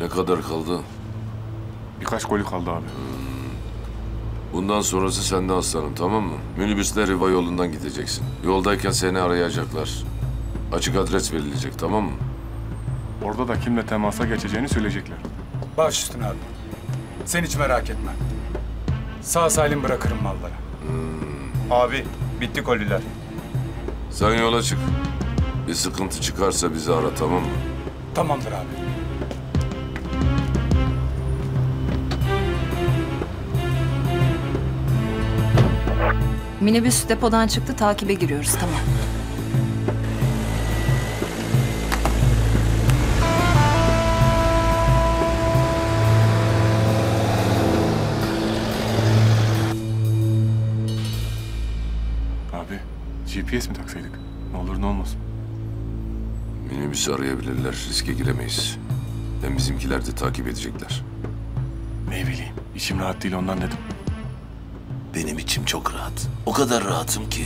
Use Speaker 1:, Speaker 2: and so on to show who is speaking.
Speaker 1: Ne kadar kaldı?
Speaker 2: Birkaç golü kaldı abi.
Speaker 1: Bundan sonrası sende aslanım tamam mı? Minibüsle Riva yolundan gideceksin. Yoldayken seni arayacaklar. Açık adres verilecek tamam mı?
Speaker 2: Orada da kimle temasa geçeceğini söyleyecekler.
Speaker 3: Baş üstüne abi. Sen hiç merak etme. Sağ salim bırakırım malları.
Speaker 4: Abi bitti koliler.
Speaker 1: Sen yola çık. Bir sıkıntı çıkarsa bizi ara tamam mı?
Speaker 3: Tamamdır abi.
Speaker 5: Minibüs depodan çıktı takibe giriyoruz tamam.
Speaker 2: Abi GPS mi taksaydık? Ne olur ne olmaz.
Speaker 1: Minibüsü arayabilirler. Riske giremeyiz. Hem bizimkiler de takip edecekler.
Speaker 2: Ne bileyim. içim rahat değil ondan dedim.
Speaker 6: Benim içim çok rahat. O kadar rahatım ki